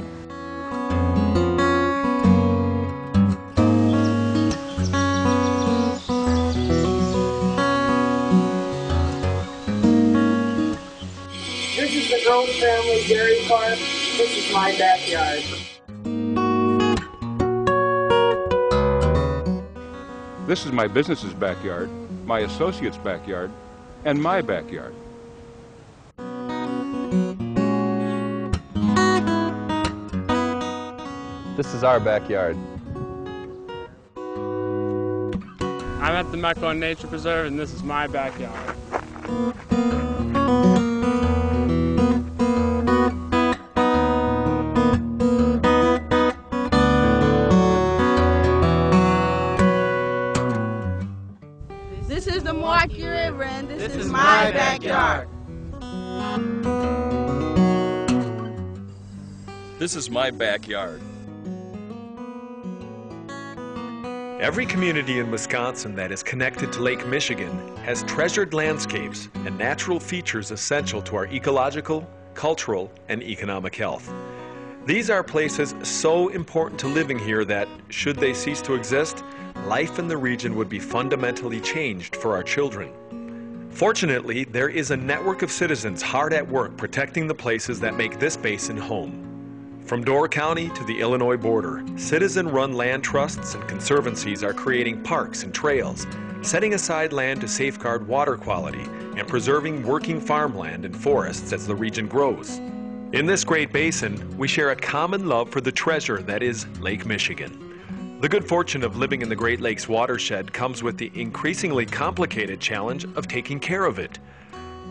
This is backyard. This is the Grove family dairy farm. This is my backyard. This is my business's backyard, my associate's backyard, and my backyard. This is our backyard. I'm at the Mequon Nature Preserve and this is my backyard. This is the Milwaukee River and this, is, my backyard. This is my backyard. Every community in Wisconsin that is connected to Lake Michigan has treasured landscapes and natural features essential to our ecological, cultural, and economic health. These are places so important to living here that, should they cease to exist, life in the region would be fundamentally changed for our children. Fortunately, there is a network of citizens hard at work protecting the places that make this basin home. From Door County to the Illinois border, citizen run land trusts and conservancies are creating parks and trails, setting aside land to safeguard water quality, and preserving working farmland and forests as the region grows. In this great basin, we share a common love for the treasure that is Lake Michigan. The good fortune of living in the Great Lakes watershed comes with the increasingly complicated challenge of taking care of it.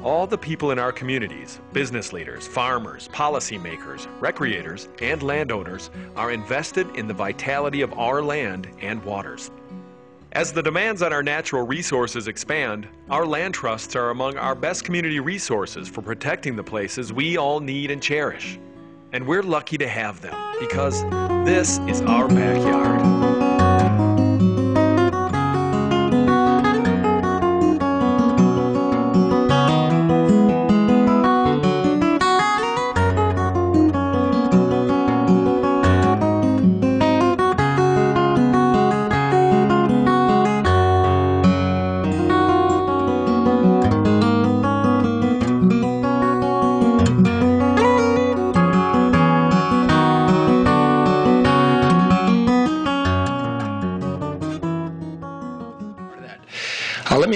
All the people in our communities, business leaders, farmers, policymakers, recreators, and landowners are invested in the vitality of our land and waters. As the demands on our natural resources expand, our land trusts are among our best community resources for protecting the places we all need and cherish. And we're lucky to have them because this is our backyard.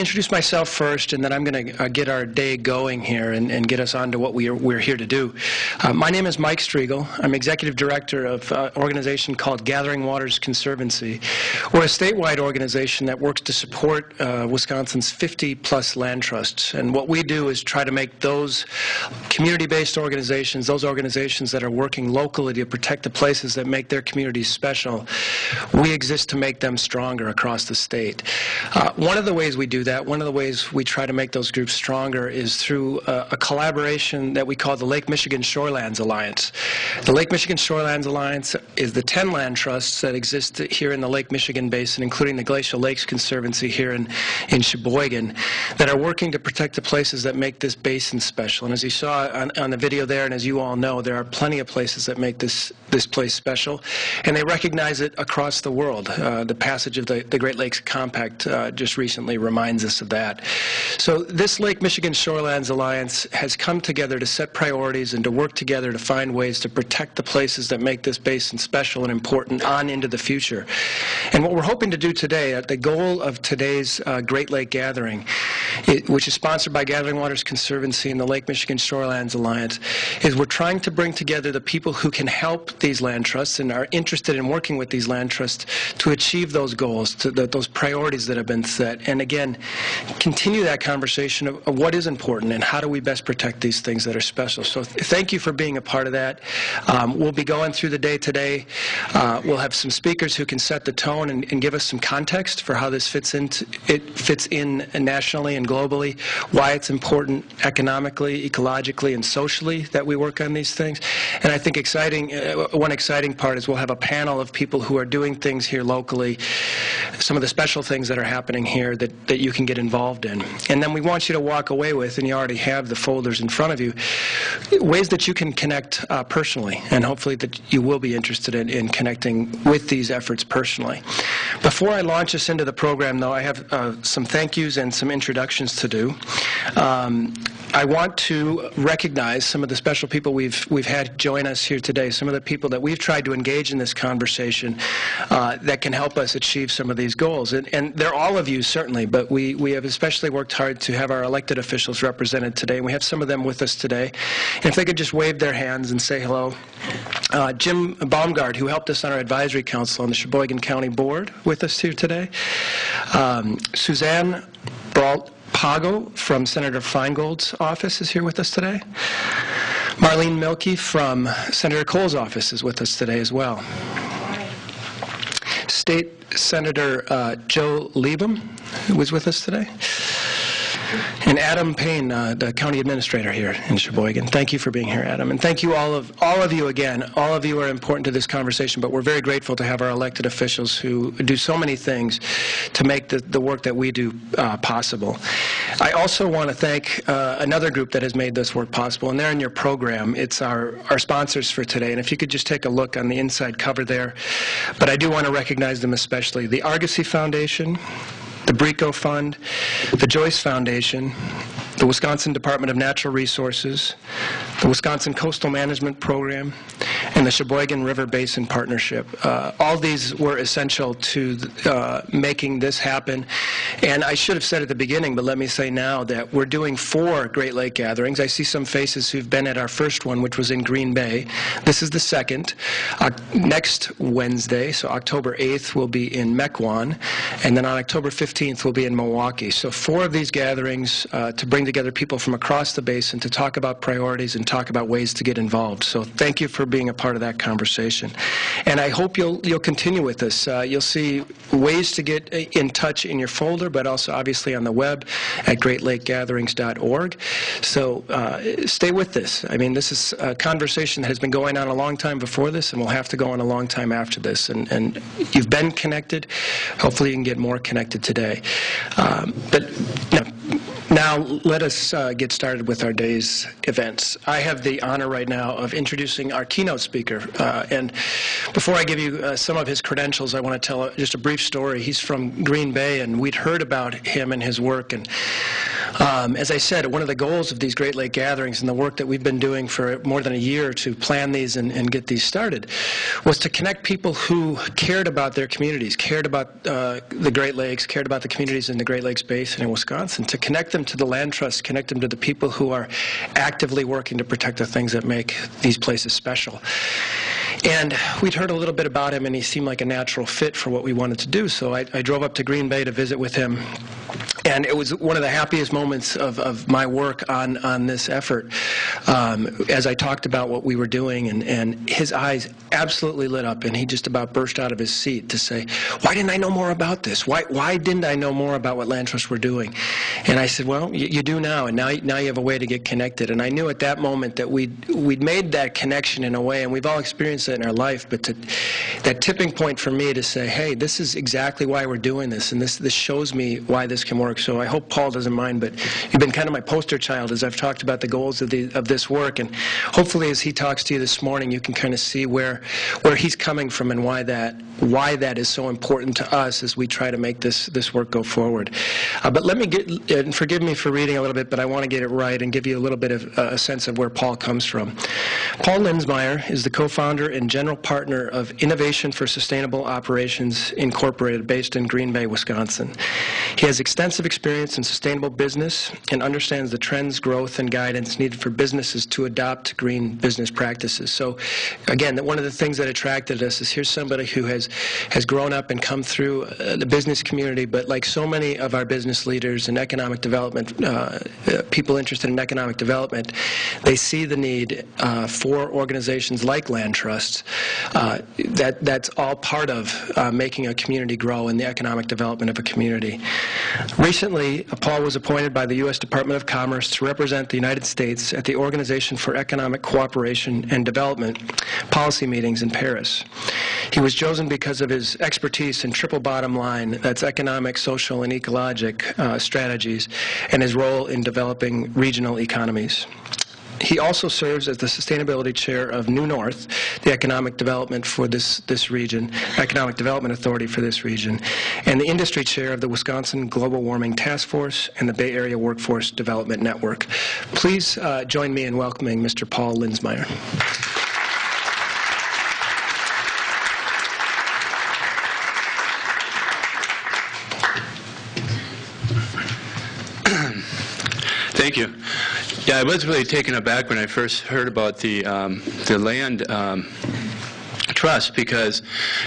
Introduce myself first, and then I'm going to uh, get our day going here and, and get us on to what we are, we're here to do. Uh, my name is Mike Strigel. I'm executive director of uh, an organization called Gathering Waters Conservancy. We're a statewide organization that works to support uh, Wisconsin's 50-plus land trusts. And what we do is try to make those community-based organizations, those organizations that are working locally to protect the places that make their communities special, we exist to make them stronger across the state. Uh, one of the ways we do that, one of the ways we try to make those groups stronger is through uh, a collaboration that we call the Lake Michigan Shorelands Alliance. The Lake Michigan Shorelands Alliance is the 10 land trusts that exist here in the Lake Michigan Basin, including the Glacial Lakes Conservancy here in, in Sheboygan, that are working to protect the places that make this basin special. And as you saw on, on the video there, and as you all know, there are plenty of places that make this, this place special, and they recognize it across the world. Uh, the passage of the, the Great Lakes Compact uh, just recently reminds us of that. So this Lake Michigan Shorelands Alliance has come together to set priorities and to work together to find ways to protect the places that make this basin special and important on into the future. And what we're hoping to do today, uh, the goal of today's uh, Great Lake Gathering, it, which is sponsored by Gathering Waters Conservancy and the Lake Michigan Shorelands Alliance, is we're trying to bring together the people who can help these land trusts and are interested in working with these land trusts to achieve those goals, to the, those priorities that have been set. And again, continue that conversation of, of, what is important and how do we best protect these things that are special. So th- thank you for being a part of that. Um, we'll be going through the day today. Uh, we'll have some speakers who can set the tone and, and, give us some context for how this fits into it fits in nationally and globally, why it's important economically, ecologically, and socially that we work on these things. And I think exciting uh, one exciting part is we'll have a panel of people who are doing things here locally, some of the special things that are happening here that, that you can get involved in. And then we want you to walk away with, and you already have the folders in front of you, ways that you can connect uh, personally, and hopefully that you will be interested in, in connecting with these efforts personally. Before I launch us into the program, though, I have uh, some thank yous and some introductions to do. Um, I want to recognize some of the special people we've we've had join us here today. Some of the people that we've tried to engage in this conversation uh, that can help us achieve some of these goals. And, and they're all of you certainly, but we we have especially worked hard to have our elected officials represented today. We have some of them with us today. And if they could just wave their hands and say hello. Uh, Jim Baumgart, who helped us on our advisory council on the Sheboygan County Board, with us here today. Um, Suzanne Brault. Pago from Senator Feingold's office is here with us today. Marlene Milkey from Senator Kohl's office is with us today as well. State Senator uh, Joe Leibham, who was with us today. And Adam Payne, uh, the county administrator here in Sheboygan. Thank you for being here, Adam. And thank you all of all of you again. All of you are important to this conversation, but we're very grateful to have our elected officials who do so many things to make the, the work that we do uh, possible. I also want to thank uh, another group that has made this work possible, and they're in your program. It's our, our sponsors for today. And if you could just take a look on the inside cover there. But I do want to recognize them especially. The Argosy Foundation, the Brico Fund, the Joyce Foundation, the Wisconsin Department of Natural Resources, the Wisconsin Coastal Management Program, and the Sheboygan River Basin Partnership. Uh, all these were essential to uh, making this happen. And I should have said at the beginning, but let me say now that we're doing four Great Lake gatherings. I see some faces who've been at our first one, which was in Green Bay. This is the second. Uh, next Wednesday, so October 8th, will be in Mequon, and then on October 15th, we'll be in Milwaukee. So four of these gatherings uh, to bring together people from across the basin to talk about priorities and talk about ways to get involved. So thank you for being a part of that conversation. And I hope you'll, you'll continue with this. Uh, you'll see ways to get in touch in your folder, but also obviously on the web at greatlakegatherings.org. So uh, stay with this. I mean, this is a conversation that has been going on a long time before this and will have to go on a long time after this. And, and you've been connected. Hopefully you can get more connected today. Um, but you know, now, let us uh, get started with our day's events. I have the honor right now of introducing our keynote speaker. Uh, and before I give you uh, some of his credentials, I want to tell just a brief story. He's from Green Bay, and we'd heard about him and his work. And um, as I said, one of the goals of these Great Lake gatherings and the work that we've been doing for more than a year to plan these and, and get these started was to connect people who cared about their communities, cared about uh, the Great Lakes, cared about the communities in the Great Lakes Basin in Wisconsin, to connect them to the land trust, connect them to the people who are actively working to protect the things that make these places special. And we'd heard a little bit about him, and he seemed like a natural fit for what we wanted to do. So I, I drove up to Green Bay to visit with him. And it was one of the happiest moments of, of my work on, on this effort um, as I talked about what we were doing. And, and his eyes absolutely lit up, and he just about burst out of his seat to say, Why didn't I know more about this? Why, why didn't I know more about what Land Trust were doing? And I said, Well, you, you do now, and now, now you have a way to get connected. And I knew at that moment that we'd, we'd made that connection in a way, and we've all experienced that in our life, but to, that tipping point for me to say, Hey, this is exactly why we're doing this, and this, this shows me why this can work. So I hope Paul doesn't mind, but you've been kind of my poster child as I've talked about the goals of, the, of this work. And hopefully, as he talks to you this morning, you can kind of see where, where he's coming from and why that, why that is so important to us as we try to make this, this work go forward. Uh, but let me get, and forgive me for reading a little bit, but I want to get it right and give you a little bit of uh, a sense of where Paul comes from. Paul Linzmeyer is the co founder and general partner of Innovation for Sustainable Operations Incorporated, based in Green Bay, Wisconsin. He has extensive experience in sustainable business and understands the trends, growth, and guidance needed for businesses to adopt green business practices. So, again, one of the things that attracted us is here's somebody who has, has grown up and come through uh, the business community, but like so many of our business leaders and economic development, uh, uh people interested in economic development, they see the need uh, for organizations like land trusts. Uh, that, that's all part of uh, making a community grow and the economic development of a community. Recently, Paul was appointed by the U.S. Department of Commerce to represent the United States at the Organization for Economic Cooperation and Development policy meetings in Paris. He was chosen because of his expertise in triple bottom line, that's economic, social, and ecologic uh, strategies, and his role in developing regional economies. He also serves as the sustainability chair of New North, the economic development for this, this region, economic development authority for this region, and the industry chair of the Wisconsin Global Warming Task Force and the Bay Area Workforce Development Network. Please uh, join me in welcoming Mr. Paul Linzmeyer. Thank you. Yeah, I was really taken aback when I first heard about the um, the land um, trust because,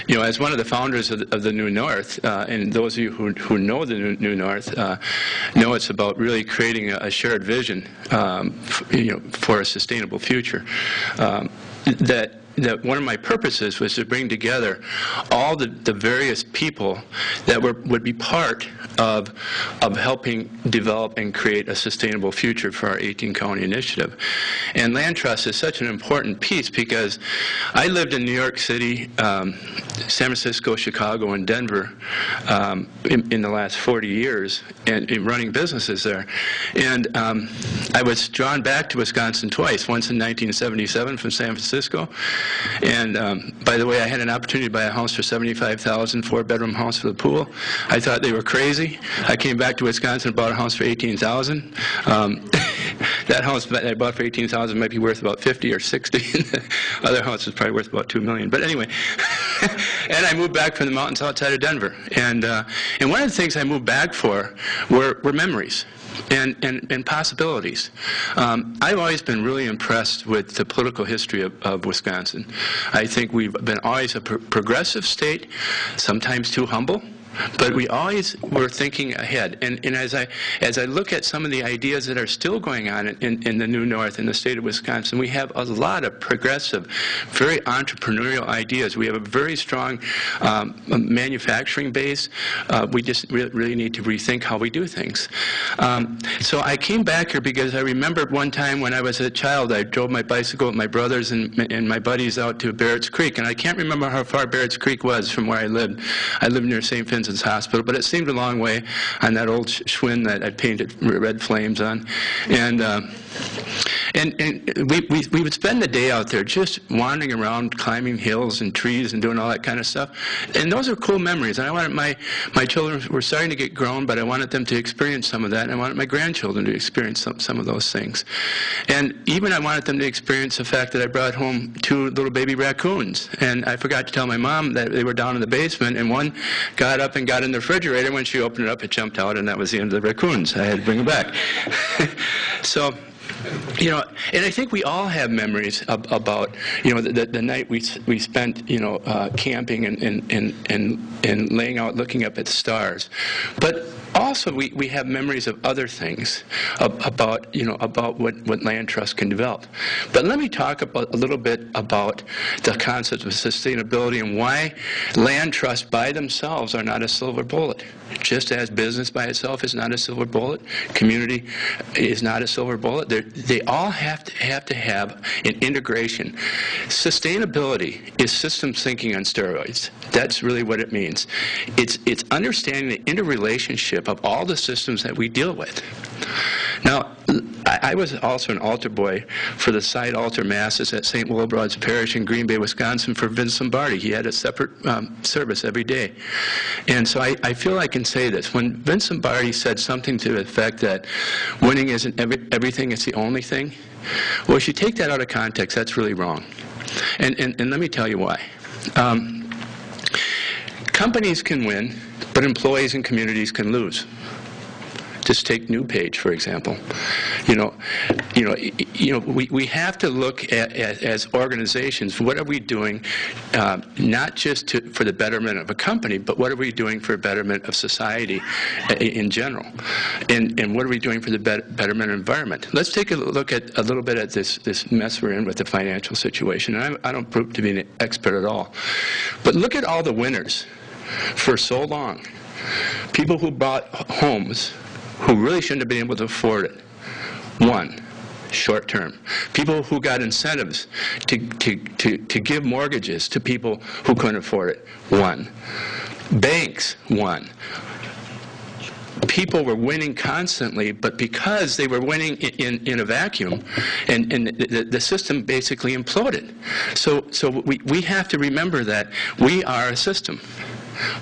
you know, as one of the founders of the, of the New North, uh, and those of you who, who know the New, North uh, know it's about really creating a, a shared vision, um, you know, for a sustainable future. Um, that that one of my purposes was to bring together all the, the various people that were, would be part of, of helping develop and create a sustainable future for our 18 county initiative. And land trust is such an important piece because I lived in New York City, um, San Francisco, Chicago, and Denver um, in, in the last 40 years and, running businesses there. And um, I was drawn back to Wisconsin twice, once in 1977 from San Francisco. And um, by the way, I had an opportunity to buy a house for 75000 four-bedroom house for the pool. I thought they were crazy. I came back to Wisconsin and bought a house for 18000 um, That house that I bought for 18000 might be worth about 50 or 60. the other house is probably worth about 2 million. But anyway, and I moved back from the mountains outside of Denver. And, uh, and one of the things I moved back for were, were memories and, and, and possibilities. Um, I've always been really impressed with the political history of, of Wisconsin. I think we've been always a pro- progressive state, sometimes too humble. But we always were thinking ahead. And, and as, I, as I look at some of the ideas that are still going on in, in the New North, in the state of Wisconsin, we have a lot of progressive, very entrepreneurial ideas. We have a very strong um, manufacturing base. Uh, we just re- really need to rethink how we do things. Um, so I came back here because I remember one time when I was a child, I drove my bicycle with my brothers and, and my buddies out to Barrett's Creek. And I can't remember how far Barrett's Creek was from where I lived. I lived near St. Vincent's Hospital, but it seemed a long way on that old Schwinn that I painted red flames on. And, uh, and, and we, we, we would spend the day out there just wandering around, climbing hills and trees and doing all that kind of stuff. And those are cool memories. And I wanted my, my children were starting to get grown, but I wanted them to experience some of that. And I wanted my grandchildren to experience some, some of those things. And even I wanted them to experience the fact that I brought home two little baby raccoons. And I forgot to tell my mom that they were down in the basement, and one got up and got in the refrigerator. When she opened it up, it jumped out, and that was the end of the raccoons. I had to bring them back. so you know, and I think we all have memories ab- about, you know, the, the, the night we, we spent, you know, uh, camping and, and, and, and, and laying out looking up at stars. But also we, we have memories of other things ab- about, you know, about what, what land trust can develop. But let me talk about, a little bit about the concept of sustainability and why land trusts by themselves are not a silver bullet. Just as business by itself is not a silver bullet, community is not a silver bullet. They're, they all have to have to have an integration. Sustainability is systems thinking on steroids. That's really what it means. It's it's understanding the interrelationship of all the systems that we deal with. Now, I, I was also an altar boy for the side altar masses at St. Willebrord's Parish in Green Bay, Wisconsin for Vince Lombardi. He had a separate um, service every day. And so I, I feel I can say this. When Vince Lombardi said something to the effect that winning isn't every, everything, it's the only thing, well, if you take that out of context, that's really wrong. And, and, and let me tell you why. Um, companies can win, but employees and communities can lose. Just take NewPage, for example. You know, you know, you know, we, we have to look at, at as organizations. What are we doing, uh, not just to, for the betterment of a company, but what are we doing for betterment of society i- in general, and and what are we doing for the bet- betterment of environment? Let's take a look at a little bit at this this mess we're in with the financial situation. And I, I don't prove to be an expert at all, but look at all the winners for so long. People who bought homes who really shouldn't have been able to afford it. One. short-term. People who got incentives to, to, to, to give mortgages to people who couldn't afford it, One. Banks won people were winning constantly, but because they were winning i- in, in a vacuum, and, and the, the system basically imploded. So, so we, we have to remember that we are a system.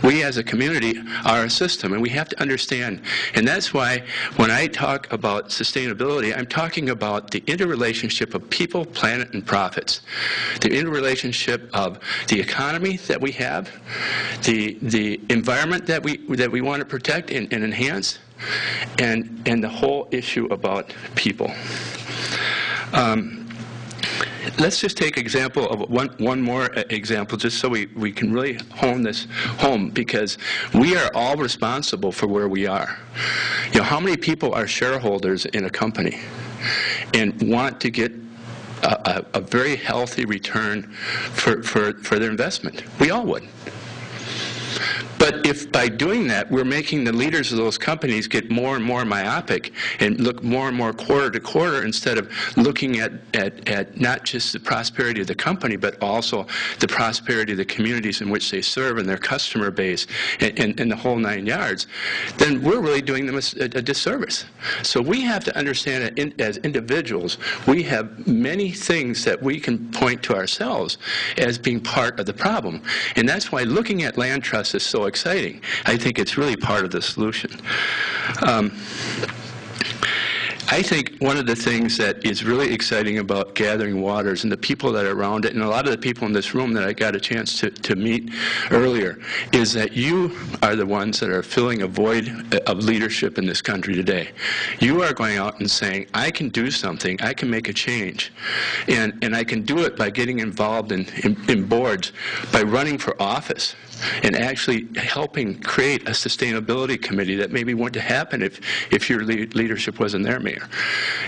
We as a community are a system, and we have to understand. And that's why when I talk about sustainability, I'm talking about the interrelationship of people, planet, and profits. The interrelationship of the economy that we have, the, the environment that we, that we want to protect and, and enhance, and, and the whole issue about people. Um, Let's just take example of one, one more uh, example, just so we, we can really hone this home, because we are all responsible for where we are. You know, how many people are shareholders in a company and want to get a, a, a very healthy return for, for, for their investment? We all would. But if by doing that, we're making the leaders of those companies get more and more myopic and look more and more quarter to quarter instead of looking at, at, at not just the prosperity of the company, but also the prosperity of the communities in which they serve and their customer base and, and, and the whole nine yards, then we're really doing them a disservice. So we have to understand that in, as individuals, we have many things that we can point to ourselves as being part of the problem. And that's why looking at land is so exciting. I think it's really part of the solution. Um, I think one of the things that is really exciting about Gathering Waters and the people that are around it, and a lot of the people in this room that I got a chance to, to meet earlier, is that you are the ones that are filling a void of leadership in this country today. You are going out and saying, I can do something, I can make a change, and, and I can do it by getting involved in, in, in boards, by running for office and actually helping create a sustainability committee that maybe wouldn't happen if, if your lead, leadership wasn't there, Mayor.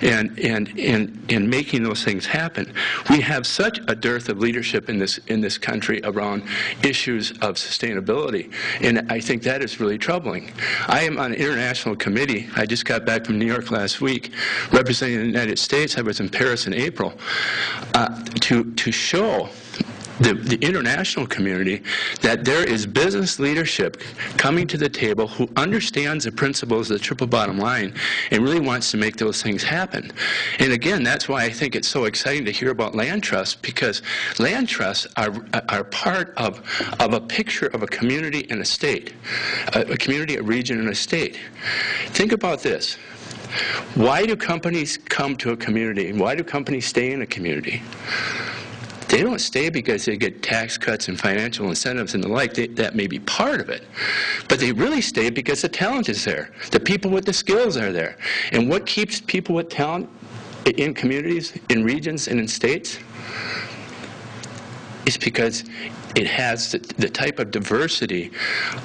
And, and, and, and making those things happen. We have such a dearth of leadership in this, in this country around issues of sustainability, and I think that is really troubling. I am on an international committee. I just got back from New York last week representing the United States. I was in Paris in April uh, to, to show the, the international community that there is business leadership coming to the table who understands the principles of the triple bottom line and really wants to make those things happen. And again, that's why I think it's so exciting to hear about land trusts because land trusts are, are part of, of a picture of a community and a state, a, a community, a region, and a state. Think about this. Why do companies come to a community? Why do companies stay in a community? They don't stay because they get tax cuts and financial incentives and the like. They, that may be part of it. But they really stay because the talent is there. The people with the skills are there. And what keeps people with talent in communities, in regions, and in states? Is because it has the, the type of diversity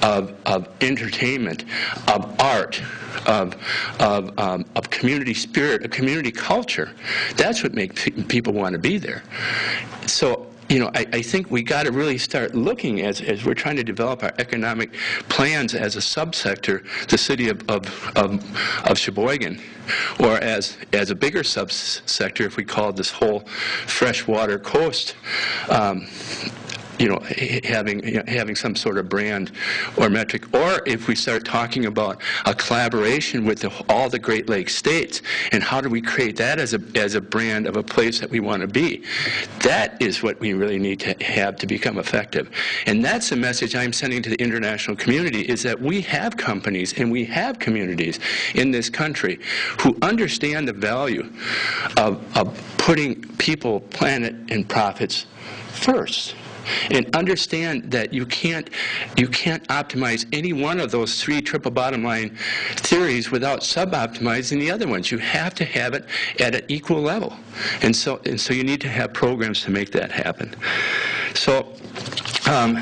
of, of entertainment, of art, of, of, um, of community spirit, a community culture. That's what makes pe- people want to be there. So, you know, I, I think we got to really start looking as, as we're trying to develop our economic plans as a subsector, the city of, of, of, of Sheboygan, or as, as a bigger subsector, if we call this whole freshwater coast. Um, you know, having having some sort of brand or metric, or if we start talking about a collaboration with the, all the Great Lakes states, and how do we create that as a as a brand of a place that we want to be? That is what we really need to have to become effective, and that's the message I'm sending to the international community: is that we have companies and we have communities in this country who understand the value of, of putting people, planet, and profits first and understand that you can't you can't optimize any one of those three triple bottom line theories without sub-optimizing the other ones. You have to have it at an equal level, and so and so you need to have programs to make that happen. So. Um,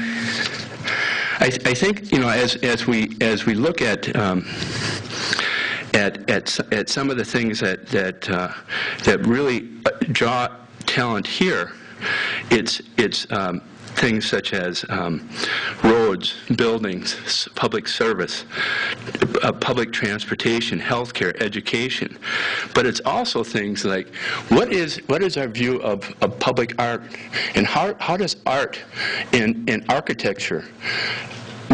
I, I think you know as as we as we look at um, at, at, at some of the things that, that, uh, that really uh, draw talent here, it's, it's, um, things such as um, roads, buildings, public service, uh, public transportation, healthcare, education. But it's also things like what is what is our view of, of public art, and how how does art in in architecture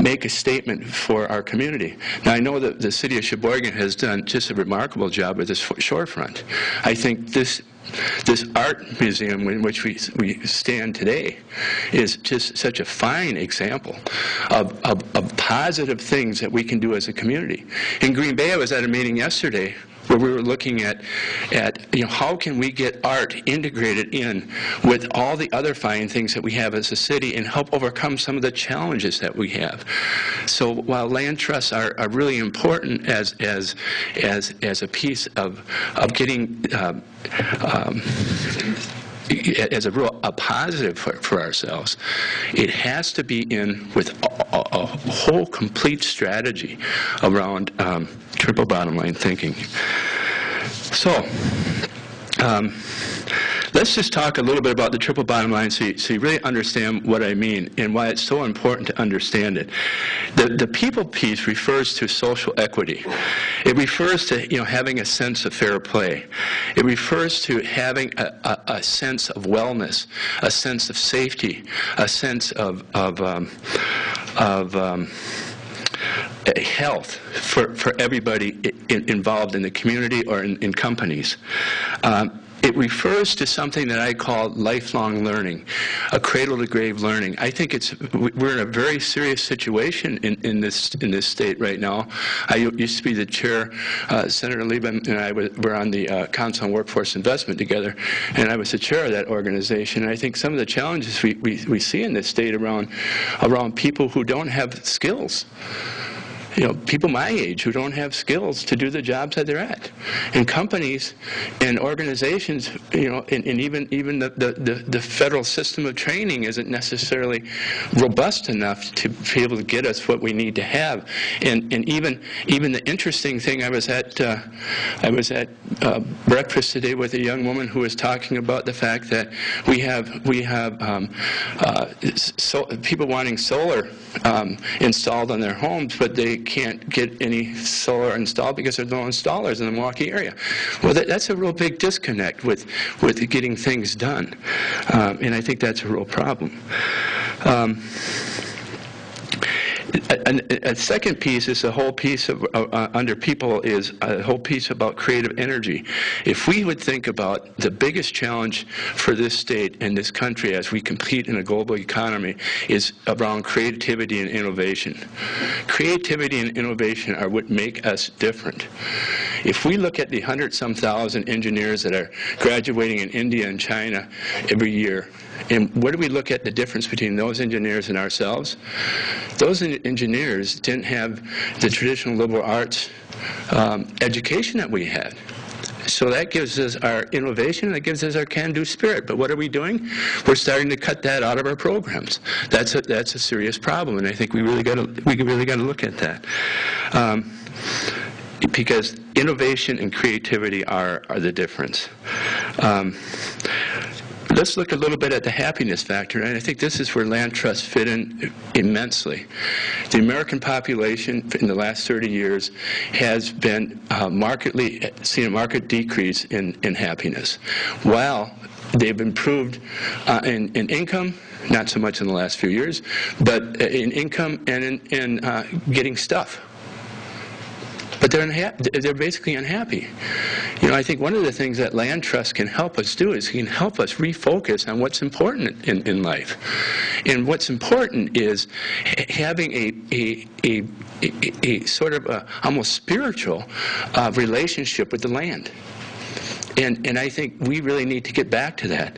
make a statement for our community. Now, I know that the city of Sheboygan has done just a remarkable job with this shorefront. I think this this art museum in which we, we stand today is just such a fine example of, of, of positive things that we can do as a community. In Green Bay, I was at a meeting yesterday where we were looking at, at you know, how can we get art integrated in with all the other fine things that we have as a city and help overcome some of the challenges that we have. So while land trusts are, are really important as, as, as, as a piece of, of getting um, um, as a real a positive for, for ourselves, it has to be in with a, a, a whole complete strategy around um, triple bottom line thinking. So, um, let's just talk a little bit about the triple bottom line so you, so you really understand what I mean and why it's so important to understand it. The, the people piece refers to social equity. It refers to you know, having a sense of fair play. It refers to having a, a, a sense of wellness, a sense of safety, a sense of, of, um, of um, health for, for everybody involved in the community or in, in companies. Um, it refers to something that I call lifelong learning, a cradle-to-grave learning. I think it's we- we're in a very serious situation in, in this in this state right now. I used to be the chair. Uh, Senator Leibham and I were were on the uh, Council on Workforce Investment together, and I was the chair of that organization. And I think some of the challenges we, we, we see in this state around around people who don't have skills you know, people my age who don't have skills to do the jobs that they're at. And companies and organizations, you know, and, and even even the, the, the, federal system of training isn't necessarily robust enough to be able to get us what we need to have. And and even even the interesting thing, I was at uh, I was at uh, breakfast today with a young woman who was talking about the fact that we have we have um, uh, so, people wanting solar um, installed on their homes, but they can't get any solar installed because there's no installers in the Milwaukee area. Well, that, that's a real big disconnect with, with getting things done. Um, and I think that's a real problem. Um, a, a, second piece is a whole piece of uh, uh, under people is a whole piece about creative energy. If we would think about the biggest challenge for this state and this country as we compete in a global economy is around creativity and innovation. Creativity and innovation are what make us different. If we look at the hundred some thousand engineers that are graduating in India and China every year, and what do we look at the difference between those engineers and ourselves? Those engineers didn't have the traditional liberal arts um, education that we had. So that gives us our innovation, that gives us our can-do spirit. But what are we doing? We're starting to cut that out of our programs. That's a, that's a serious problem, and I think we really got to we really got to look at that. Um, because innovation and creativity are, are the difference. Um, let's look a little bit at the happiness factor, and I think this is where land trusts fit in immensely. The American population in the last 30 years has been uh, markedly seen a market decrease in, in happiness, while they've improved uh, in, in income, not so much in the last few years, but in income and in, in uh, getting stuff but they're unha- they're basically unhappy. You know, I think one of the things that land trust can help us do is can help us refocus on what's important in, in life. And what's important is having a, a, a, a, a sort of a almost spiritual uh, relationship with the land. And, and I think we really need to get back to that.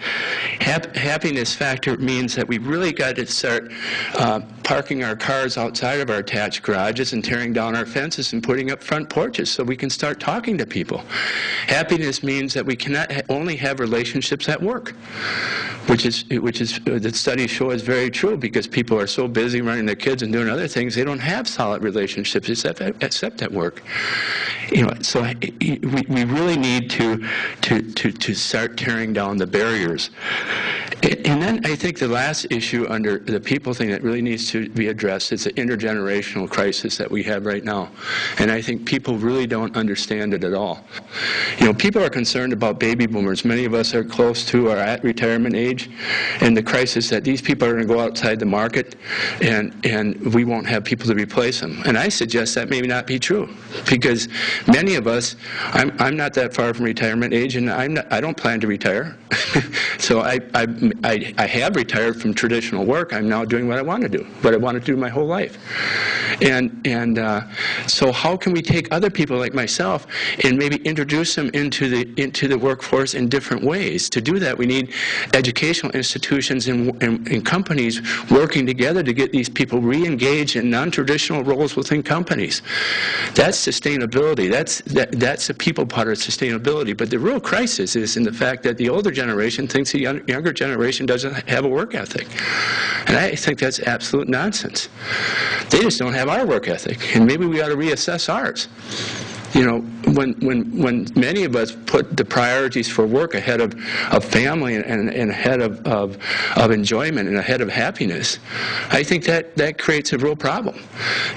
Hap- happiness factor means that we really got to start uh, parking our cars outside of our attached garages and tearing down our fences and putting up front porches so we can start talking to people. Happiness means that we cannot ha- only have relationships at work, which is which is uh, the studies show is very true because people are so busy running their kids and doing other things they don't have solid relationships except except at work. You know, so we, we really need to to, to, to start tearing down the barriers. And, then I think the last issue under the people thing that really needs to be addressed is the intergenerational crisis that we have right now. And I think people really don't understand it at all. You know, people are concerned about baby boomers. Many of us are close to or at retirement age, and the crisis that these people are going to go outside the market, and and we won't have people to replace them. And I suggest that may not be true, because many of us, I'm I'm not that far from retirement age, and I'm not, I don't plan to retire. so I, I I I have retired from traditional work. I'm now doing what I want to do, what I want to do my whole life. And and uh, so how can we take other people like myself and maybe introduce them into the into the workforce in different ways? To do that, we need educational institutions and, and, and companies working together to get these people re-engaged in non-traditional roles within companies. That's sustainability. That's that, that's the people part of sustainability. But the real crisis is in the fact that the older generation thinks the younger generation doesn't have a work ethic, and I think that's absolute nonsense. They just don't have our work ethic, and maybe we ought to reassess ours. You know, when, when, when many of us put the priorities for work ahead of, of family and, and, ahead of, of, of enjoyment and ahead of happiness, I think that, that creates a real problem.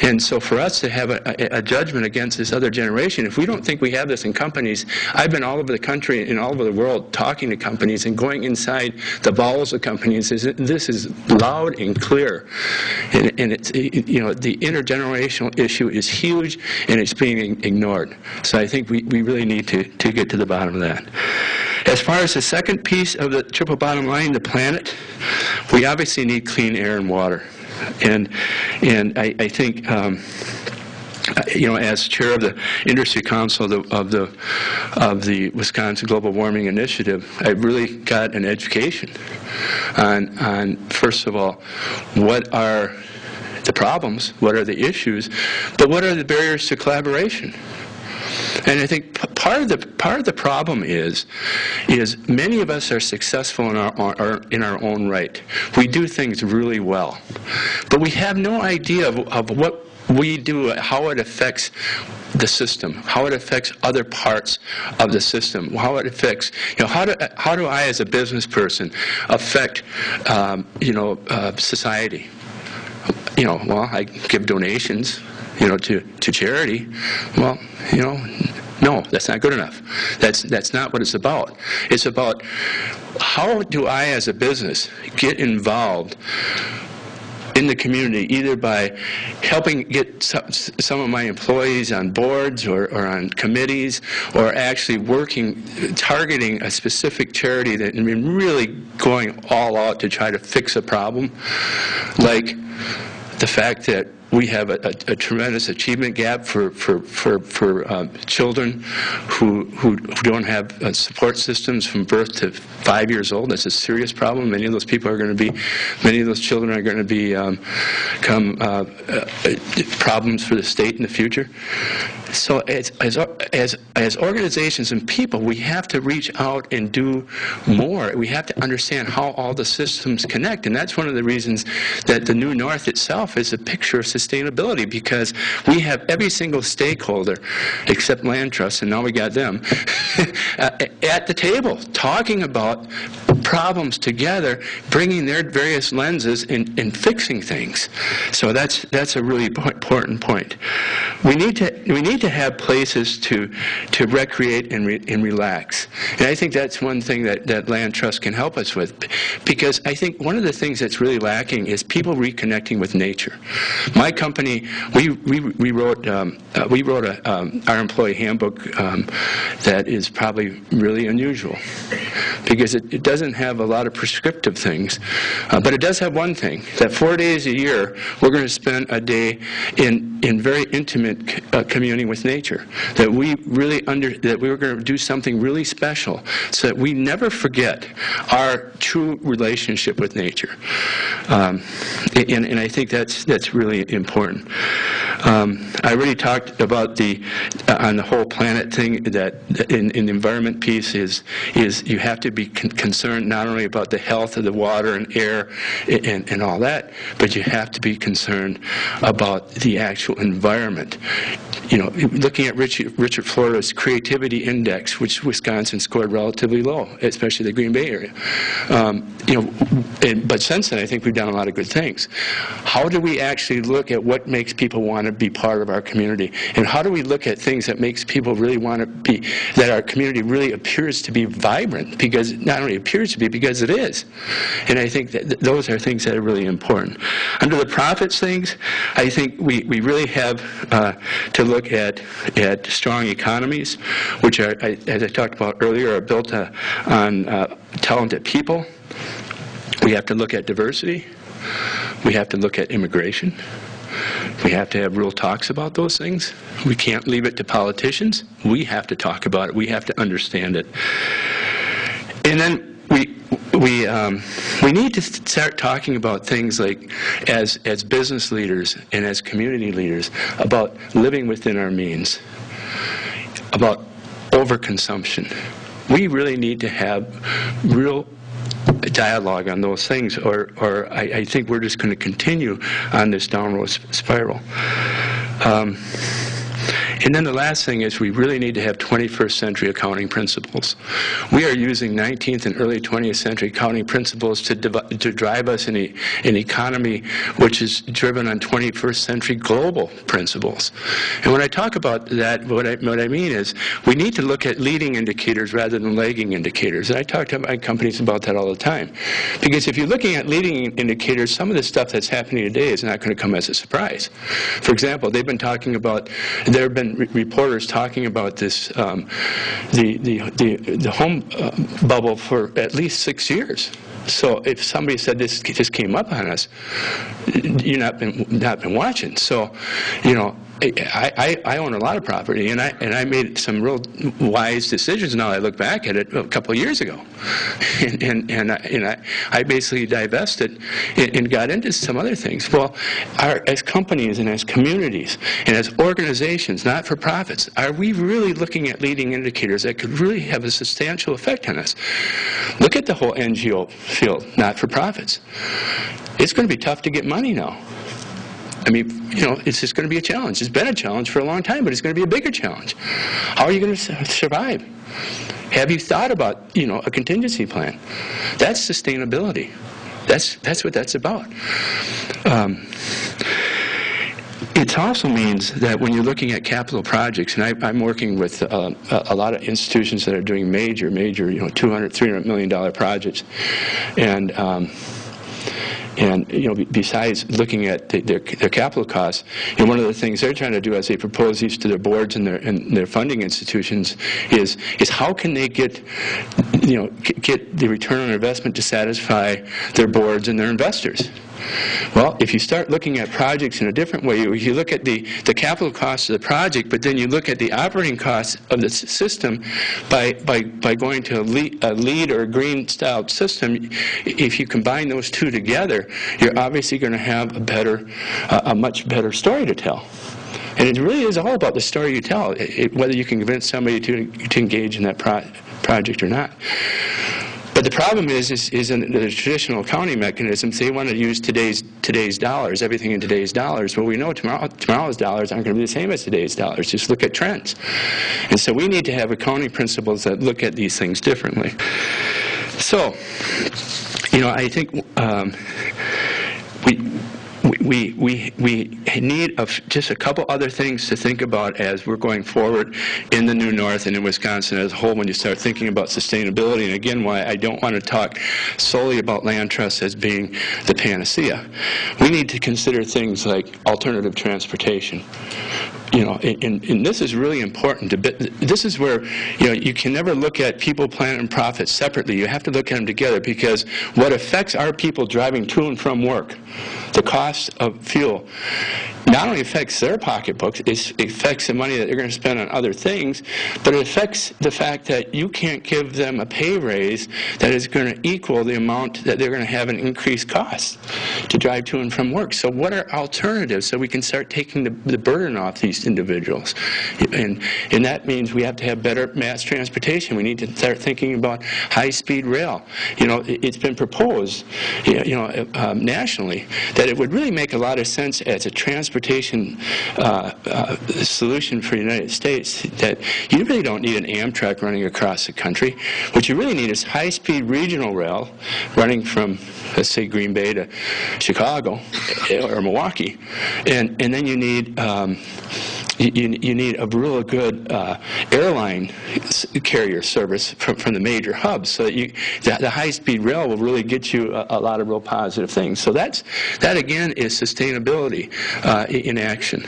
And so for us to have a, a, judgment against this other generation, if we don't think we have this in companies, I've been all over the country and all over the world talking to companies and going inside the bowels of companies. Is This is loud and clear. And, and it's, you know, the intergenerational issue is huge and it's being ignored. So I think we, we really need to, to get to the bottom of that. As far as the second piece of the triple bottom line, the planet, we obviously need clean air and water. And, and I, I think, um, you know, as chair of the industry council of the, of the of the Wisconsin Global Warming Initiative, I really got an education on on first of all, what are the problems, what are the issues, but what are the barriers to collaboration? And I think part of the part of the problem is is many of us are successful in our, our in our own right. We do things really well, but we have no idea of, of what we do, how it affects the system, how it affects other parts of the system, how it affects, you know, how do, how do I as a business person affect, um, you know, uh, society? You know, well, I give donations, you know, to, to charity. Well, you know, no, that's not good enough. That's, that's not what it's about. It's about how do I as a business get involved in the community, either by helping get some, some of my employees on boards or, or on committees, or actually working, targeting a specific charity that, I mean, really going all out to try to fix a problem, like the fact that we have a, a, a tremendous achievement gap for for for, for um, children who, who who don't have uh, support systems from birth to five years old. That's a serious problem. Many of those people are going to be, many of those children are going to be um, come uh, uh, problems for the state in the future. So as, as, as, as organizations and people, we have to reach out and do more. We have to understand how all the systems connect. And that's one of the reasons that the New North itself is a picture of sustainability because we have every single stakeholder, except land trusts, and now we got them, uh, at the table talking about problems together, bringing their various lenses and, and fixing things. So that's, that's a really important point. We need to, we need to have places to, to recreate and, re, and relax. And I think that's one thing that, that Land Trust can help us with. Because I think one of the things that's really lacking is people reconnecting with nature. My company, we, we, we wrote, um, uh, we wrote a, um, our employee handbook um, that is probably really unusual. Because it, it doesn't have a lot of prescriptive things. Uh, but it does have one thing, that four days a year, we're going to spend a day in, in very intimate uh, communing with nature. That we really under, that we were going to do something really special so that we never forget our true relationship with nature. Um, and, and I think that's, that's really important. Um, I already talked about the, uh, on the whole planet thing, that in, in the environment piece is, is you have to be con- concerned not only about the health of the water and air and, and, and all that, but you have to be concerned about the actual environment. You know, looking at Richard, Richard Florida's creativity index, which Wisconsin scored relatively low, especially the Green Bay area. Um, you know, and, but since then, I think we've done a lot of good things. How do we actually look at what makes people want to be part of our community, and how do we look at things that makes people really want to be that our community really appears to be vibrant because not only appears to be because it is, and I think that those are things that are really important. Under the profits things, I think we, we really have uh, to look at at strong economies, which are, I, as I talked about earlier, are built uh, on uh, talented people. We have to look at diversity. We have to look at immigration. We have to have real talks about those things. We can't leave it to politicians. We have to talk about it. We have to understand it. And then we we um, we need to start talking about things like as as business leaders and as community leaders about living within our means, about overconsumption. We really need to have real dialogue on those things, or, or I, I think we're just going to continue on this downward spiral. Um, and then the last thing is we really need to have 21st century accounting principles. We are using 19th and early 20th century accounting principles to, to drive us in a, an economy which is driven on 21st century global principles. And when I talk about that, what I, what I mean is we need to look at leading indicators rather than lagging indicators. And I talk to my companies about that all the time. Because if you're looking at leading indicators, some of the stuff that's happening today is not going to come as a surprise. For example, they've been talking about, there have been re- reporters talking about this, um, the, the, the, the home uh, bubble for at least six years. So if somebody said this just came up on us, you've not been, not been watching. So, you know, I, I, I own a lot of property, and I and I made some real wise decisions. Now I look back at it a couple of years ago, and and and I, and I, I basically divested and, and got into some other things. Well, our, as companies and as communities and as organizations, not for profits, are we really looking at leading indicators that could really have a substantial effect on us? Look at the whole NGO field, not for profits. It's going to be tough to get money now. I mean, you know, it's just going to be a challenge. It's been a challenge for a long time, but it's going to be a bigger challenge. How are you going to survive? Have you thought about, you know, a contingency plan? That's sustainability. That's that's what that's about. Um, it also means that when you're looking at capital projects, and I, am working with uh, a, lot of institutions that are doing major, major, you know, 200, 300 million dollar projects, and um, and you know, besides looking at the, their, their capital costs, you know, one of the things they're trying to do as they propose these to their boards and their and their funding institutions is is how can they get you know get the return on investment to satisfy their boards and their investors. Well, if you start looking at projects in a different way, if you look at the, the capital costs of the project, but then you look at the operating costs of the system by, by, by going to a lead, a LEED or a green style system, if you combine those two together, you're obviously going to have a better, uh, a much better story to tell. And it really is all about the story you tell, it, it, whether you can convince somebody to, to engage in that pro project or not. But the problem is, is, is in the traditional accounting mechanisms, they want to use today's today's dollars, everything in today's dollars. Well, we know tomorrow, tomorrow's dollars aren't going to be the same as today's dollars. Just look at trends. And so we need to have accounting principles that look at these things differently. So, you know, I think um, we we, we, we need just a couple other things to think about as we're going forward in the New North and in Wisconsin as a whole when you start thinking about sustainability. And again, why I don't want to talk solely about land trusts as being the panacea. We need to consider things like alternative transportation you know, and, and, this is really important. To, this is where, you know, you can never look at people, planet, and profit separately. You have to look at them together because what affects our people driving to and from work, the cost of fuel, not only affects their pocketbooks, it affects the money that they're going to spend on other things, but it affects the fact that you can't give them a pay raise that is going to equal the amount that they're going to have an increased cost to drive to and from work. So what are alternatives so we can start taking the, the burden off these individuals. And, and that means we have to have better mass transportation. We need to start thinking about high-speed rail. You know, it- it's been proposed, you know, um, nationally, that it would really make a lot of sense as a transportation uh, uh, solution for the United States, that you really don't need an Amtrak running across the country. What you really need is high-speed regional rail running from, let's say, Green Bay to Chicago eh, or Milwaukee, and and then you need. Um, you, you need a real good uh, airline carrier service from, from the major hubs, so that you the, the high-speed rail will really get you a, a lot of real positive things. So that's that again is sustainability uh, in action.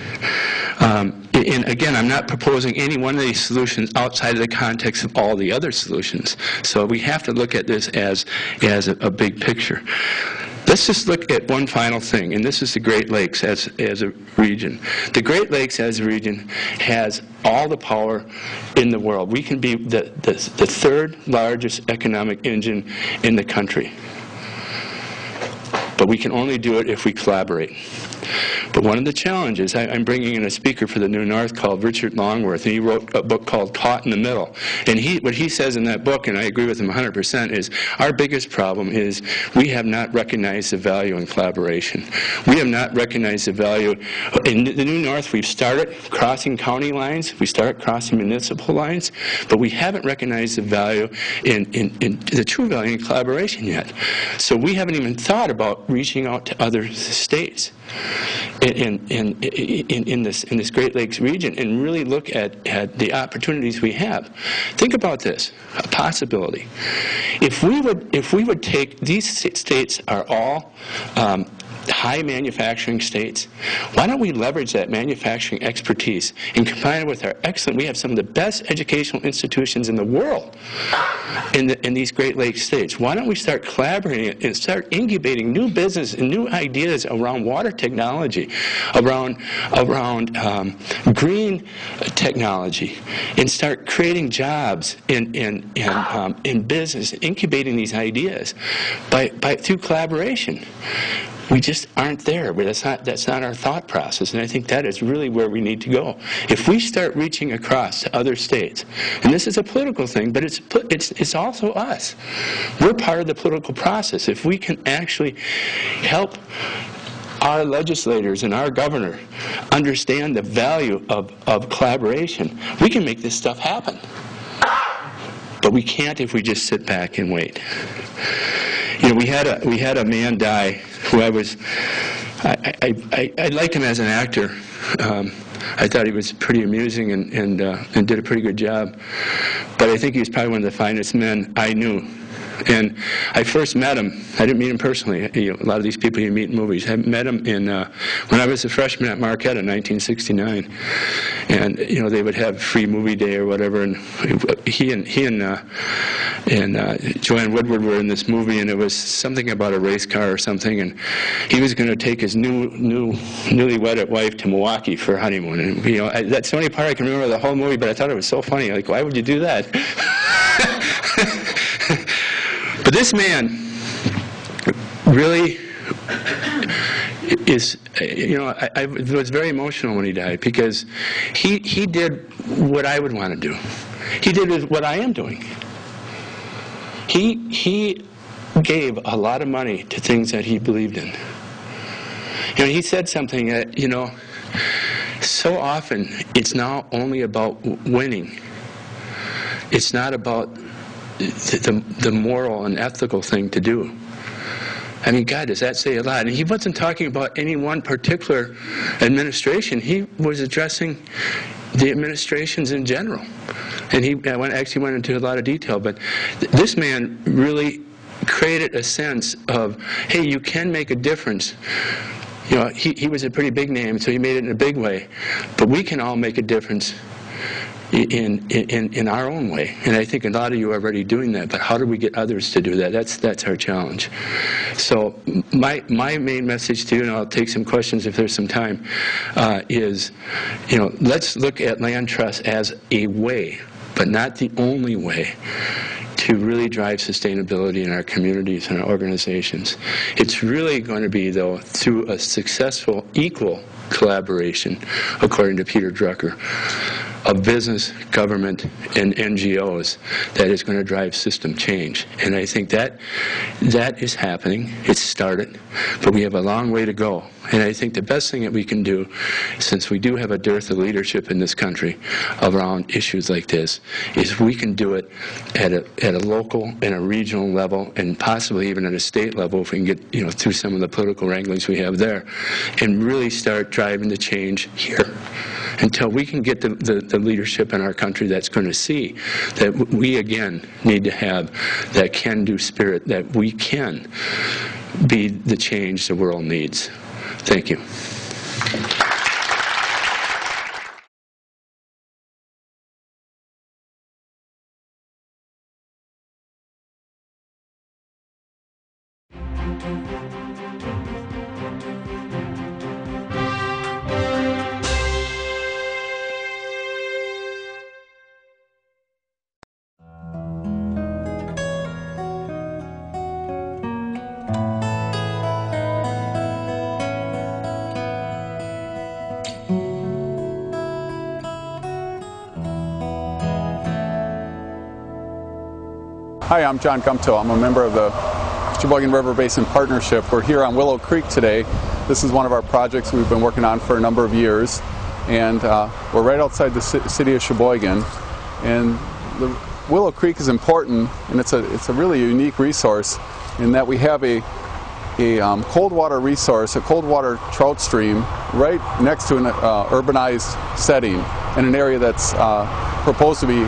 Um, and again, I'm not proposing any one of these solutions outside of the context of all the other solutions. So we have to look at this as as a, a big picture. Let's just look at one final thing, and this is the Great Lakes as, as a region. The Great Lakes as a region has all the power in the world. We can be the, the, the third largest economic engine in the country. But we can only do it if we collaborate. But one of the challenges, I, I'm bringing in a speaker for the New North called Richard Longworth, and he wrote a book called Caught in the Middle. And he, what he says in that book, and I agree with him 100%, is our biggest problem is we have not recognized the value in collaboration. We have not recognized the value. In the New North, we've started crossing county lines, we start crossing municipal lines, but we haven't recognized the value in, in, in the true value in collaboration yet. So we haven't even thought about reaching out to other states in, in, in, in, this, in this Great Lakes region and really look at, at the opportunities we have. Think about this, a possibility. If we would, if we would take, these states are all um, high manufacturing states. Why don't we leverage that manufacturing expertise and combine it with our excellent, we have some of the best educational institutions in the world in, the, in these Great Lakes states. Why don't we start collaborating and start incubating new business and new ideas around water technology, around, around um, green technology, and start creating jobs in, in, in, um, in business, incubating these ideas by, by, through collaboration we just aren't there. But that's not that's not our thought process, and I think that is really where we need to go. If we start reaching across to other states, and this is a political thing, but it's it's it's also us. We're part of the political process. If we can actually help our legislators and our governor understand the value of, of collaboration, we can make this stuff happen. But we can't if we just sit back and wait. You know, we had a we had a man die who I was I I, I, I liked him as an actor. Um, I thought he was pretty amusing and and, uh, and did a pretty good job. But I think he was probably one of the finest men I knew. And I first met him. I didn't meet him personally. You know, a lot of these people you meet in movies. I met him in uh, when I was a freshman at Marquette in 1969, and you know they would have free movie day or whatever. And he and he and uh, and uh, Joanne Woodward were in this movie, and it was something about a race car or something. And he was going to take his new new newly wedded wife to Milwaukee for honeymoon. And you know I, that's the only part I can remember of the whole movie. But I thought it was so funny. Like, why would you do that? This man really is, you know, I, I was very emotional when he died because he, he did what I would want to do. He did what I am doing. He, he gave a lot of money to things that he believed in. You know, he said something that, you know, so often it's now only about winning. It's not about the, the moral and ethical thing to do. I mean, God, does that say a lot? And he wasn't talking about any one particular administration. He was addressing the administrations in general. And he I went, actually went into a lot of detail. But th- this man really created a sense of, hey, you can make a difference. You know, he, he was a pretty big name, so he made it in a big way. But we can all make a difference in, in, in our own way. And I think a lot of you are already doing that, but how do we get others to do that? That's, that's our challenge. So my, my main message to you, and I'll take some questions if there's some time, uh, is, you know, let's look at land trust as a way, but not the only way to really drive sustainability in our communities and our organizations. It's really going to be, though, through a successful, equal collaboration, according to Peter Drucker, of business, government, and NGOs that is going to drive system change. And I think that that is happening. It's started, but we have a long way to go. And I think the best thing that we can do, since we do have a dearth of leadership in this country around issues like this, is we can do it at a, at a local and a regional level, and possibly even at a state level if we can get you know through some of the political wranglings we have there, and really start driving the change here until we can get the, the, the, leadership in our country that's going to see that we again need to have that can-do spirit that we can be the change the world needs. Thank you. Hi, I'm John Gumto. I'm a member of the Sheboygan River Basin Partnership. We're here on Willow Creek today. This is one of our projects we've been working on for a number of years. And uh, we're right outside the city of Sheboygan. And the Willow Creek is important, and it's a, it's a really unique resource in that we have a, a um, cold water resource, a cold water trout stream, right next to an uh, urbanized setting in an area that's uh, proposed to be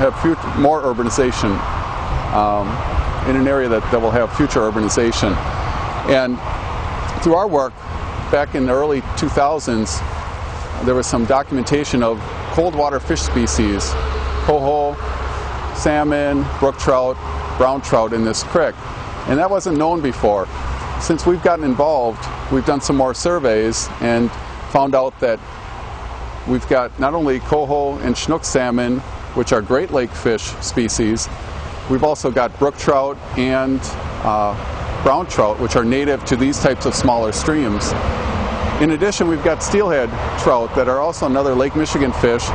have more urbanization um, in an area that, that will have future urbanization. And through our work back in the early 2000s, there was some documentation of cold water fish species, coho, salmon, brook trout, brown trout in this creek. And that wasn't known before. Since we've gotten involved, we've done some more surveys and found out that we've got not only coho and chinook salmon, which are Great Lake fish species, We've also got brook trout and uh, brown trout, which are native to these types of smaller streams. In addition, we've got steelhead trout that are also another Lake Michigan fish.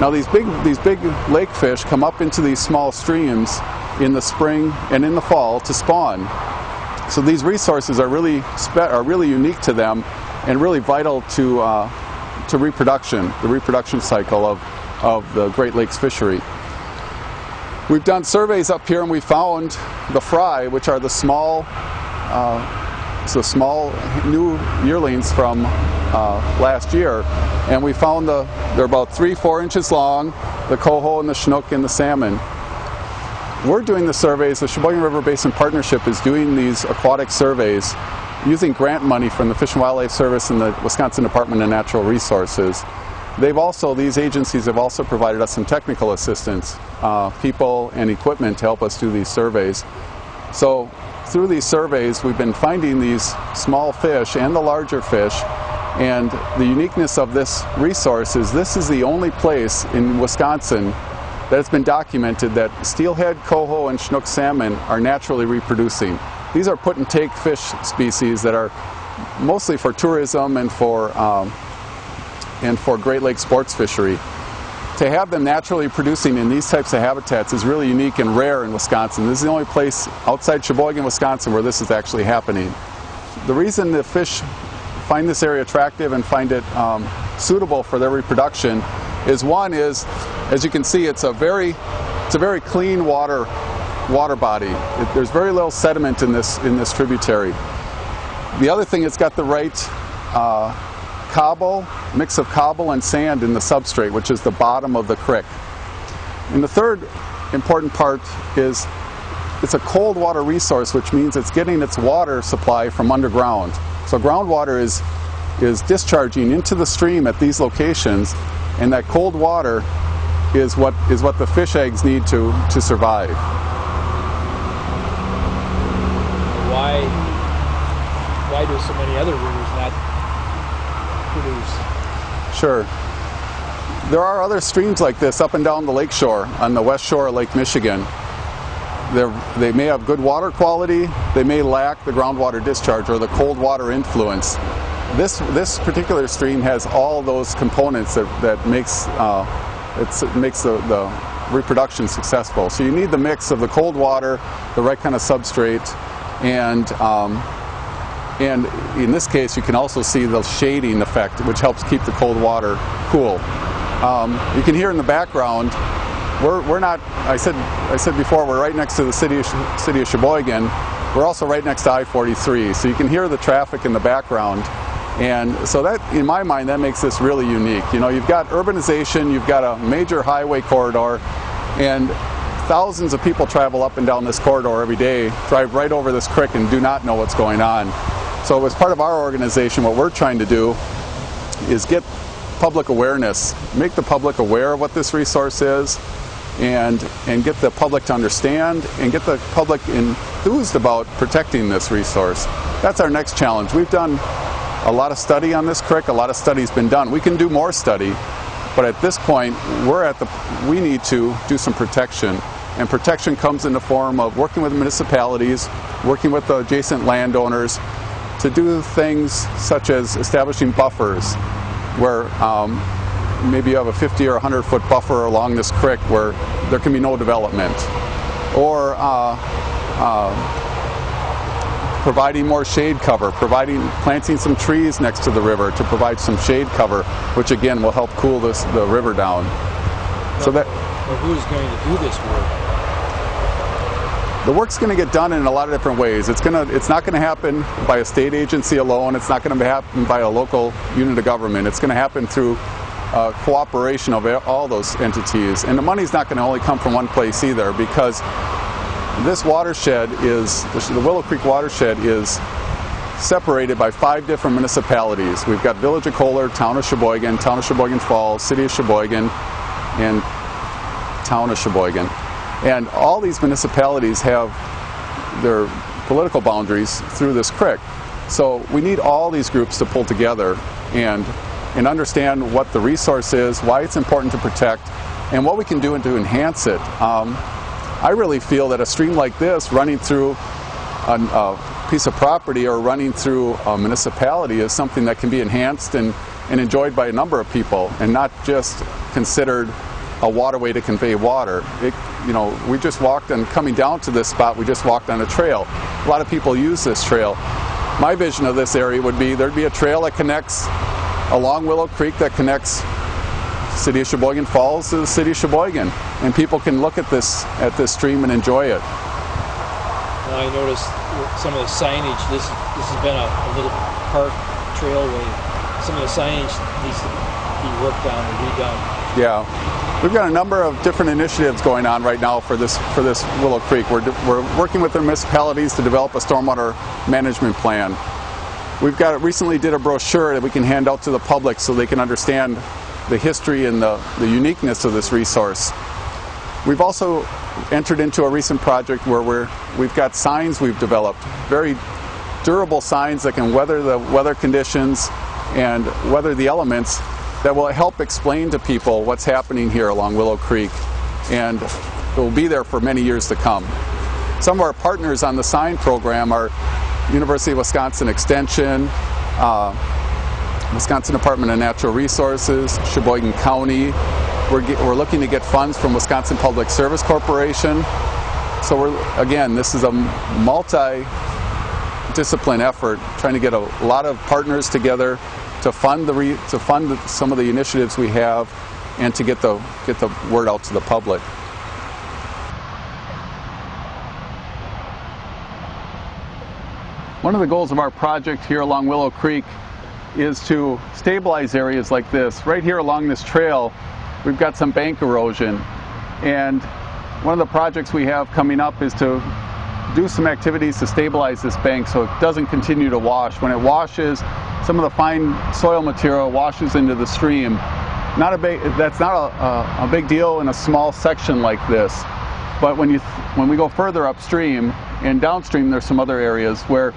Now these big, these big lake fish come up into these small streams in the spring and in the fall to spawn. So these resources are really, are really unique to them and really vital to, uh, to reproduction, the reproduction cycle of, of the Great Lakes fishery. We've done surveys up here and we found the fry, which are the small, uh, so small new yearlings from uh, last year. And we found the, they're about three, four inches long, the coho and the chinook and the salmon. We're doing the surveys, the Sheboygan River Basin Partnership is doing these aquatic surveys using grant money from the Fish and Wildlife Service and the Wisconsin Department of Natural Resources. They've also, these agencies have also provided us some technical assistance, uh, people and equipment to help us do these surveys. So through these surveys, we've been finding these small fish and the larger fish. And the uniqueness of this resource is this is the only place in Wisconsin that it's been documented that steelhead, coho, and chinook salmon are naturally reproducing. These are put and take fish species that are mostly for tourism and for um, and for Great Lakes sports fishery. To have them naturally producing in these types of habitats is really unique and rare in Wisconsin. This is the only place outside Sheboygan, Wisconsin where this is actually happening. The reason the fish find this area attractive and find it um, suitable for their reproduction is one is, as you can see, it's a very, it's a very clean water water body. It, there's very little sediment in this in this tributary. The other thing, it's got the right uh, cobble, mix of cobble and sand in the substrate, which is the bottom of the creek. And the third important part is it's a cold water resource, which means it's getting its water supply from underground. So groundwater is, is discharging into the stream at these locations, and that cold water is what, is what the fish eggs need to, to survive. Why, why do so many other rivers produce. Sure. There are other streams like this up and down the lakeshore on the west shore of Lake Michigan. They're, they may have good water quality, they may lack the groundwater discharge or the cold water influence. this this particular stream has all those components that, that makes uh, makes the, the reproduction successful. So you need the mix of the cold water, the right kind of substrate, and um, and in this case you can also see the shading effect, which helps keep the cold water cool. Um, you can hear in the background. We're, we're not. I said I said before. We're right next to the city of, city of Sheboygan. We're also right next to I-43, so you can hear the traffic in the background. And so that, in my mind, that makes this really unique. You know, you've got urbanization, you've got a major highway corridor, and thousands of people travel up and down this corridor every day, drive right over this creek and do not know what's going on. So as part of our organization, what we're trying to do is get public awareness, make the public aware of what this resource is, and, and get the public to understand and get the public enthused about protecting this resource. That's our next challenge. We've done a lot of study on this creek, a lot of study's been done. We can do more study, but at this point, we're at the, we need to do some protection. And protection comes in the form of working with municipalities, working with the adjacent landowners to do things such as establishing buffers where um, maybe you have a 50 or 100 foot buffer along this creek where there can be no development. Or uh, uh, providing more shade cover, providing planting some trees next to the river to provide some shade cover, which again will help cool this, the river down. So that who's going to do this work? The work's going to get done in a lot of different ways. It's going to it's not going to happen by a state agency alone. It's not going to happen by a local unit of government. It's going to happen through uh, cooperation of all those entities. And the money's not going to only come from one place either because this watershed is, the Willow Creek watershed is separated by five different municipalities. We've got Village of Kohler, Town of Sheboygan, Town of Sheboygan Falls, City of Sheboygan, and Town of Sheboygan. And all these municipalities have their political boundaries through this creek. So we need all these groups to pull together and, and understand what the resource is, why it's important to protect, and what we can do to enhance it. Um, I really feel that a stream like this running through a, a, piece of property or running through a municipality is something that can be enhanced and, and enjoyed by a number of people and not just considered a waterway to convey water. It, you know, we just walked and coming down to this spot, we just walked on a trail. A lot of people use this trail. My vision of this area would be there'd be a trail that connects along Willow Creek that connects City of Sheboygan Falls to the City of Sheboygan, and people can look at this at this stream and enjoy it. Now I noticed some of the signage. This this has been a, a little park trailway. Some of the signage needs to be worked on or redone. Yeah, we've got a number of different initiatives going on right now for this for this Willow Creek. We're we're working with the municipalities to develop a stormwater management plan. We've got recently did a brochure that we can hand out to the public so they can understand the history and the, the uniqueness of this resource. We've also entered into a recent project where we're, we've got signs we've developed, very durable signs that can weather the weather conditions and weather the elements that will help explain to people what's happening here along Willow Creek and it will be there for many years to come. Some of our partners on the sign program are University of Wisconsin Extension, uh, Wisconsin Department of Natural Resources, Sheboygan County. We're, get, we're looking to get funds from Wisconsin Public Service Corporation. So we're, again, this is a multi-discipline effort, trying to get a lot of partners together to fund the re, to fund some of the initiatives we have, and to get the get the word out to the public. One of the goals of our project here along Willow Creek is to stabilize areas like this. Right here along this trail, we've got some bank erosion. And one of the projects we have coming up is to do some activities to stabilize this bank so it doesn't continue to wash. When it washes, some of the fine soil material washes into the stream. Not a big, that's not a, a, a big deal in a small section like this. But when, you, when we go further upstream and downstream, there's some other areas where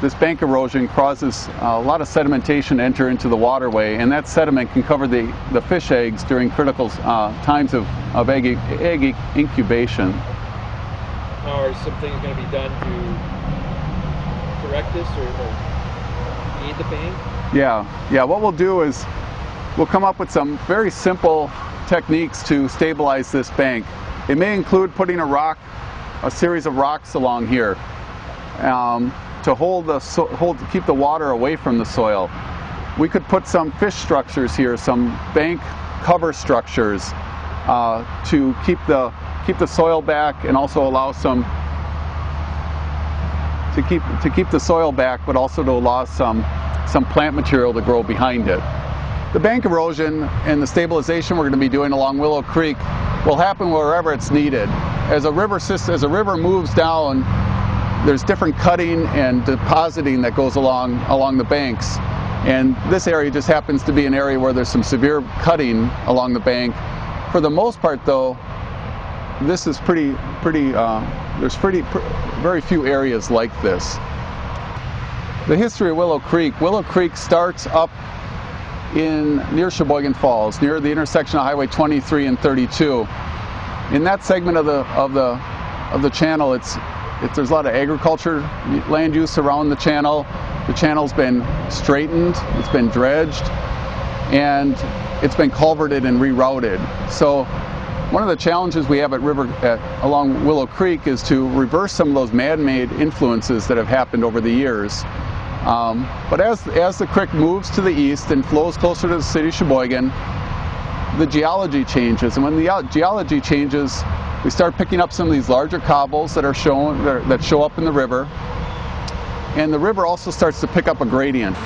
this bank erosion causes a lot of sedimentation to enter into the waterway, and that sediment can cover the, the fish eggs during critical uh, times of, of egg, egg incubation. Now, are some things going to be done to correct this or, or behind the bank? Yeah, yeah. What we'll do is we'll come up with some very simple techniques to stabilize this bank. It may include putting a rock, a series of rocks along here um, to hold the so hold keep the water away from the soil. We could put some fish structures here, some bank cover structures uh, to keep the keep the soil back and also allow some to keep to keep the soil back, but also to allow some some plant material to grow behind it. The bank erosion and the stabilization we're going to be doing along Willow Creek will happen wherever it's needed. As a river system, as a river moves down, there's different cutting and depositing that goes along along the banks. And this area just happens to be an area where there's some severe cutting along the bank. For the most part, though, this is pretty, pretty. Uh, there's pretty, pr very few areas like this. The history of Willow Creek. Willow Creek starts up in near Sheboygan Falls, near the intersection of Highway 23 and 32. In that segment of the of the of the channel, it's it, there's a lot of agriculture land use around the channel. The channel's been straightened, it's been dredged, and it's been culverted and rerouted. So one of the challenges we have at River at, along Willow Creek is to reverse some of those man-made influences that have happened over the years. Um, but as, as the creek moves to the east and flows closer to the city of Sheboygan, the geology changes. And when the geology changes, we start picking up some of these larger cobbles that are shown that, that show up in the river. And the river also starts to pick up a gradient.